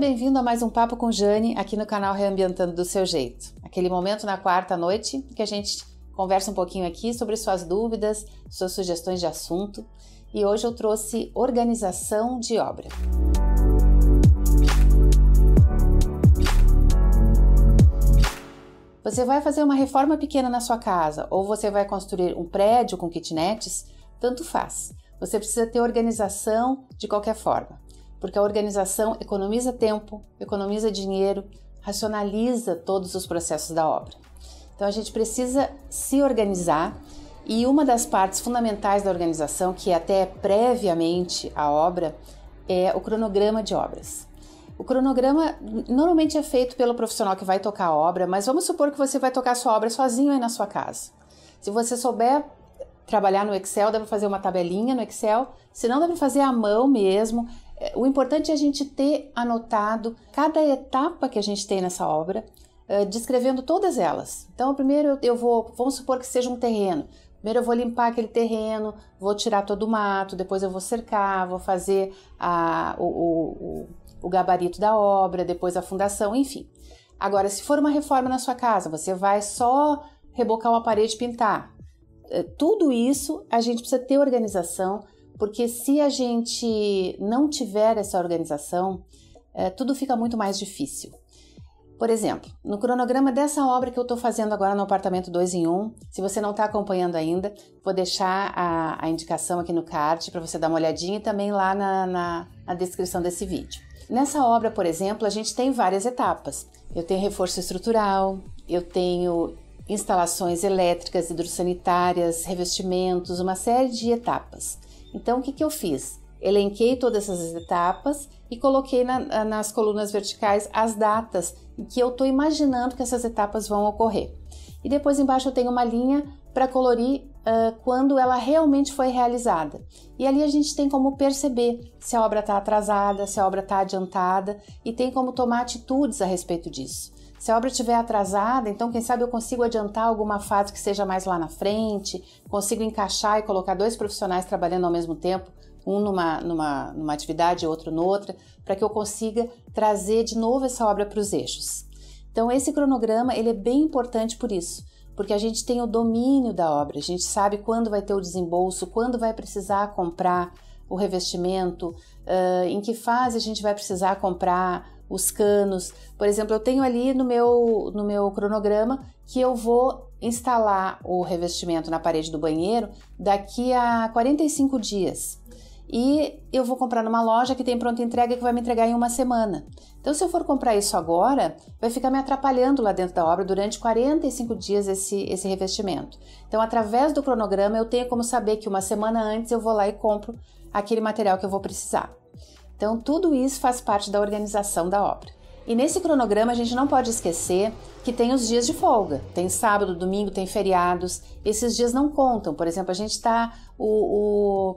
bem-vindo a mais um Papo com Jane aqui no canal Reambientando do Seu Jeito. Aquele momento na quarta noite que a gente conversa um pouquinho aqui sobre suas dúvidas, suas sugestões de assunto. E hoje eu trouxe organização de obra. Você vai fazer uma reforma pequena na sua casa ou você vai construir um prédio com kitnets, tanto faz. Você precisa ter organização de qualquer forma, porque a organização economiza tempo, economiza dinheiro, racionaliza todos os processos da obra. Então a gente precisa se organizar e uma das partes fundamentais da organização, que é até previamente a obra, é o cronograma de obras. O cronograma normalmente é feito pelo profissional que vai tocar a obra, mas vamos supor que você vai tocar a sua obra sozinho aí na sua casa. Se você souber trabalhar no Excel, dá para fazer uma tabelinha no Excel, se não dá para fazer à mão mesmo. É, o importante é a gente ter anotado cada etapa que a gente tem nessa obra, uh, descrevendo todas elas. Então, primeiro eu vou, vamos supor que seja um terreno. Primeiro eu vou limpar aquele terreno, vou tirar todo o mato, depois eu vou cercar, vou fazer a, o, o, o gabarito da obra, depois a fundação, enfim. Agora, se for uma reforma na sua casa, você vai só rebocar uma parede e pintar. É, tudo isso a gente precisa ter organização, porque se a gente não tiver essa organização, é, tudo fica muito mais difícil. Por exemplo, no cronograma dessa obra que eu estou fazendo agora no apartamento 2 em 1, se você não está acompanhando ainda, vou deixar a, a indicação aqui no card para você dar uma olhadinha e também lá na, na, na descrição desse vídeo. Nessa obra, por exemplo, a gente tem várias etapas. Eu tenho reforço estrutural, eu tenho instalações elétricas, hidrossanitárias, revestimentos, uma série de etapas. Então, o que, que eu fiz? Elenquei todas essas etapas e coloquei na, nas colunas verticais as datas em que eu estou imaginando que essas etapas vão ocorrer. E depois embaixo eu tenho uma linha para colorir uh, quando ela realmente foi realizada. E ali a gente tem como perceber se a obra está atrasada, se a obra está adiantada e tem como tomar atitudes a respeito disso. Se a obra estiver atrasada, então quem sabe eu consigo adiantar alguma fase que seja mais lá na frente, consigo encaixar e colocar dois profissionais trabalhando ao mesmo tempo um numa, numa, numa atividade e outro noutra, para que eu consiga trazer de novo essa obra para os eixos. Então esse cronograma ele é bem importante por isso, porque a gente tem o domínio da obra, a gente sabe quando vai ter o desembolso, quando vai precisar comprar o revestimento, uh, em que fase a gente vai precisar comprar os canos. Por exemplo, eu tenho ali no meu, no meu cronograma que eu vou instalar o revestimento na parede do banheiro daqui a 45 dias e eu vou comprar numa loja que tem pronta entrega que vai me entregar em uma semana. Então, se eu for comprar isso agora, vai ficar me atrapalhando lá dentro da obra durante 45 dias esse, esse revestimento. Então, através do cronograma, eu tenho como saber que uma semana antes eu vou lá e compro aquele material que eu vou precisar. Então, tudo isso faz parte da organização da obra. E nesse cronograma a gente não pode esquecer que tem os dias de folga. Tem sábado, domingo, tem feriados. Esses dias não contam. Por exemplo, a gente está. O, o,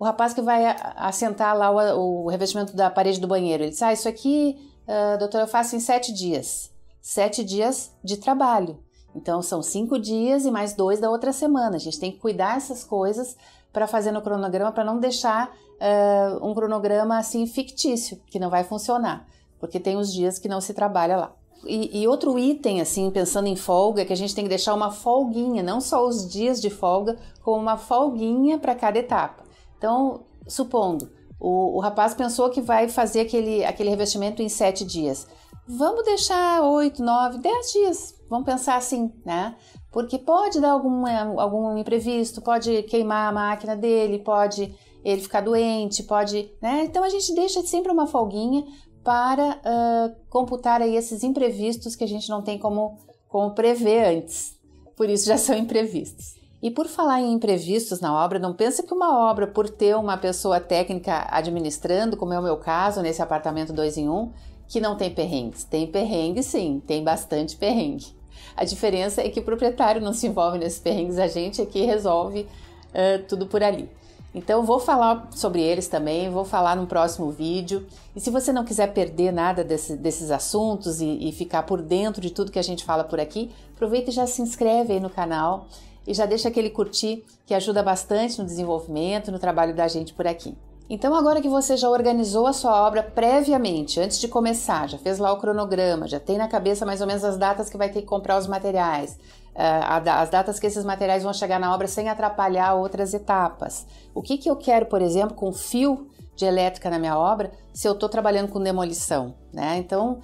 o rapaz que vai assentar lá o, o, revestimento da parede do banheiro, ele diz: Ah, isso aqui, uh, doutor, eu faço em sete dias. Sete dias de trabalho. Então são cinco dias e mais dois da outra semana. A gente tem que cuidar essas coisas para fazer no cronograma, para não deixar uh, um cronograma assim fictício, que não vai funcionar, porque tem os dias que não se trabalha lá. E, e, outro item, assim, pensando em folga, é que a gente tem que deixar uma folguinha, não só os dias de folga, como uma folguinha para cada etapa. Então, supondo, o, o, rapaz pensou que vai fazer aquele, aquele revestimento em sete dias. Vamos deixar oito, nove, dez dias. Vamos pensar assim, né? Porque pode dar algum, algum imprevisto, pode queimar a máquina dele, pode ele ficar doente, pode, né? Então a gente deixa sempre uma folguinha para uh, computar aí esses imprevistos que a gente não tem como, como prever antes. Por isso já são imprevistos. E por falar em imprevistos na obra, não pense que uma obra, por ter uma pessoa técnica administrando, como é o meu caso nesse apartamento 2 em 1, um, que não tem perrengues. Tem perrengue sim, tem bastante perrengue. A diferença é que o proprietário não se envolve nesses perrengues, a gente aqui resolve uh, tudo por ali. Então vou falar sobre eles também, vou falar no próximo vídeo. E se você não quiser perder nada desse, desses assuntos e, e, ficar por dentro de tudo que a gente fala por aqui, aproveita e já se inscreve aí no canal e já deixa aquele curtir que ajuda bastante no desenvolvimento, no trabalho da gente por aqui. Então, agora que você já organizou a sua obra previamente, antes de começar, já fez lá o cronograma, já tem na cabeça mais ou menos as datas que vai ter que comprar os materiais, uh, as datas que esses materiais vão chegar na obra sem atrapalhar outras etapas. O que, que eu quero, por exemplo, com fio de elétrica na minha obra, se eu estou trabalhando com demolição, né? Então,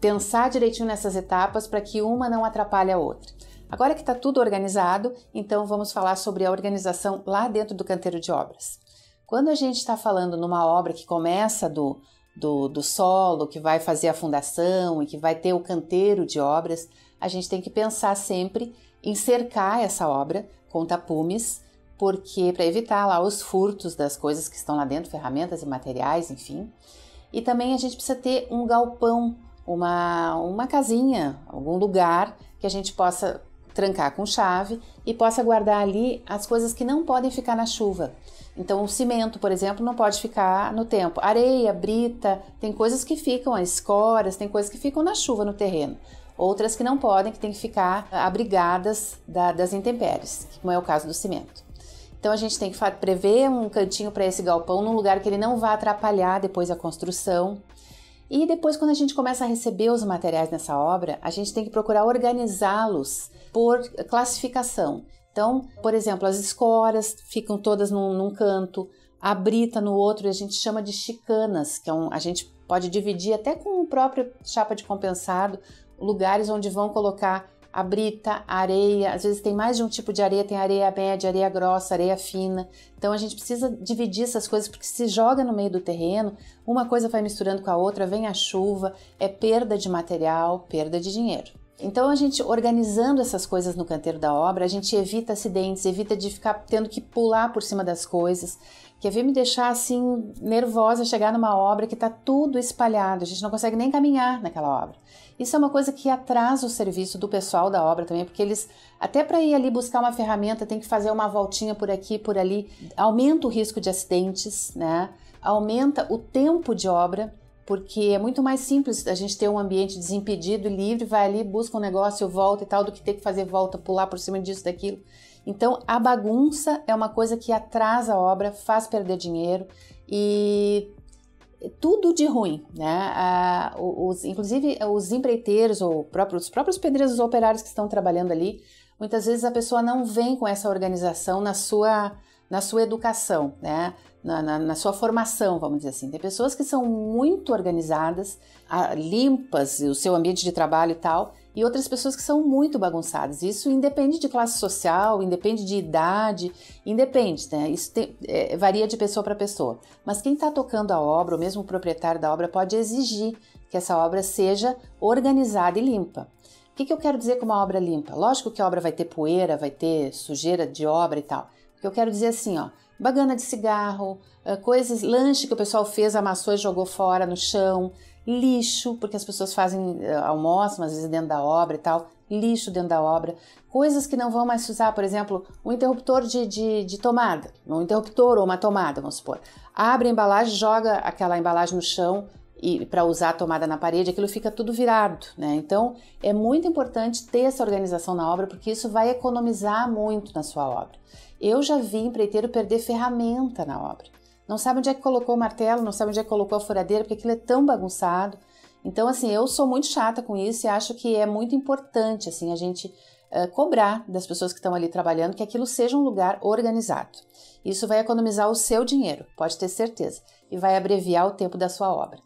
pensar direitinho nessas etapas para que uma não atrapalhe a outra. Agora que está tudo organizado, então vamos falar sobre a organização lá dentro do canteiro de obras. Quando a gente está falando numa obra que começa do, do, do, solo, que vai fazer a fundação e que vai ter o canteiro de obras, a gente tem que pensar sempre em cercar essa obra com tapumes, porque para evitar lá os furtos das coisas que estão lá dentro, ferramentas e materiais, enfim. E também a gente precisa ter um galpão uma, uma casinha, algum lugar que a gente possa trancar com chave e possa guardar ali as coisas que não podem ficar na chuva. Então, o cimento, por exemplo, não pode ficar no tempo. Areia, brita, tem coisas que ficam, as escoras, tem coisas que ficam na chuva no terreno. Outras que não podem, que tem que ficar abrigadas da, das intempéries, como é o caso do cimento. Então a gente tem que prever um cantinho para esse galpão num lugar que ele não vá atrapalhar depois a construção. E depois, quando a gente começa a receber os materiais nessa obra, a gente tem que procurar organizá-los por classificação. Então, por exemplo, as escoras ficam todas num, num canto, a brita no outro, e a gente chama de chicanas, que é um, a gente pode dividir até com o próprio chapa de compensado, lugares onde vão colocar a brita, a areia, às vezes tem mais de um tipo de areia, tem areia média, areia grossa, areia fina. Então a gente precisa dividir essas coisas porque se joga no meio do terreno, uma coisa vai misturando com a outra, vem a chuva, é perda de material, perda de dinheiro. Então a gente organizando essas coisas no canteiro da obra, a gente evita acidentes, evita de ficar tendo que pular por cima das coisas. Quer ver me deixar assim nervosa chegar numa obra que está tudo espalhado, a gente não consegue nem caminhar naquela obra. Isso é uma coisa que atrasa o serviço do pessoal da obra também, porque eles, até para ir ali buscar uma ferramenta, tem que fazer uma voltinha por aqui, por ali, aumenta o risco de acidentes, né? Aumenta o tempo de obra, porque é muito mais simples a gente ter um ambiente desimpedido e livre, vai ali, busca um negócio, volta e tal, do que ter que fazer volta, pular por cima disso, daquilo. Então, a bagunça é uma coisa que atrasa a obra, faz perder dinheiro e tudo de ruim, né? Ah, os, inclusive os empreiteiros ou próprios, os próprios pedreiros, os operários que estão trabalhando ali, muitas vezes a pessoa não vem com essa organização na sua, na sua educação, né? Na, na, na sua formação, vamos dizer assim. Tem pessoas que são muito organizadas, ah, limpas, o seu ambiente de trabalho e tal, e outras pessoas que são muito bagunçadas. Isso independe de classe social, independe de idade, independe, né? Isso tem, é, varia de pessoa para pessoa. Mas quem está tocando a obra, ou mesmo o proprietário da obra, pode exigir que essa obra seja organizada e limpa. O que, que eu quero dizer com uma obra limpa? Lógico que a obra vai ter poeira, vai ter sujeira de obra e tal. Que eu quero dizer assim, ó, bagana de cigarro, eh, coisas, lanche que o pessoal fez, amassou e jogou fora no chão, lixo, porque as pessoas fazem uh, almoçam às vezes dentro da obra e tal, lixo dentro da obra, coisas que não vão mais se usar, por exemplo, um interruptor de, de, de tomada, um interruptor ou uma tomada, vamos supor. Abre a embalagem, joga aquela embalagem no chão e para usar a tomada na parede, aquilo fica tudo virado, né? Então é muito importante ter essa organização na obra, porque isso vai economizar muito na sua obra. Eu já vi empreiteiro perder ferramenta na obra não sabe onde é que colocou o martelo, não sabe onde é que colocou a furadeira, porque aquilo é tão bagunçado. Então, assim, eu sou muito chata com isso e acho que é muito importante, assim, a gente uh, cobrar das pessoas que estão ali trabalhando que aquilo seja um lugar organizado. Isso vai economizar o seu dinheiro, pode ter certeza, e vai abreviar o tempo da sua obra.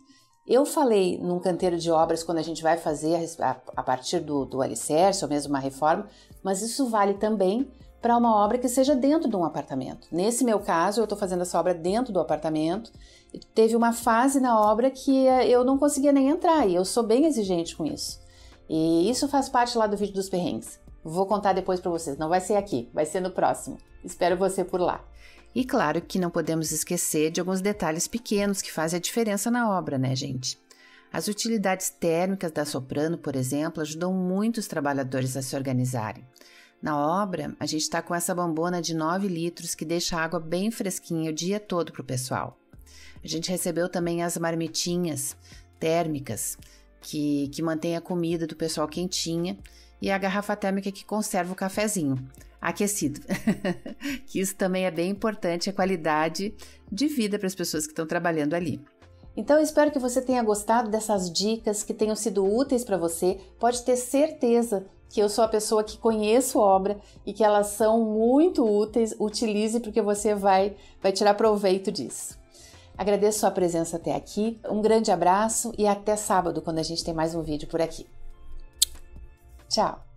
Eu falei num canteiro de obras quando a gente vai fazer a, a partir do, do alicerce ou mesmo uma reforma, mas isso vale também para uma obra que seja dentro de um apartamento. Nesse meu caso, eu estou fazendo essa obra dentro do apartamento. Teve uma fase na obra que eh, eu não conseguia nem entrar e eu sou bem exigente com isso. E isso faz parte lá do vídeo dos perrengues. Vou contar depois para vocês. Não vai ser aqui, vai ser no próximo. Espero você por lá. E claro que não podemos esquecer de alguns detalhes pequenos que fazem a diferença na obra, né, gente? As utilidades térmicas da soprano, por exemplo, ajudam muito os trabalhadores a se organizarem. Na obra, a gente está com essa bombona de 9 litros que deixa a água bem fresquinha o dia todo para o pessoal. A gente recebeu também as marmitinhas térmicas que, que mantém a comida do pessoal quentinha e a garrafa térmica que conserva o cafezinho. aquecido. que isso também é bem importante, a qualidade de vida para as pessoas que estão trabalhando ali. Então espero que você tenha gostado dessas dicas, que tenham sido úteis para você. Pode ter certeza que eu sou a pessoa que conheço obra e que elas são muito úteis. Utilize porque você vai, vai tirar proveito disso. Agradeço sua presença até aqui. Um grande abraço e até sábado, quando a gente tem mais um vídeo por aqui. Chao.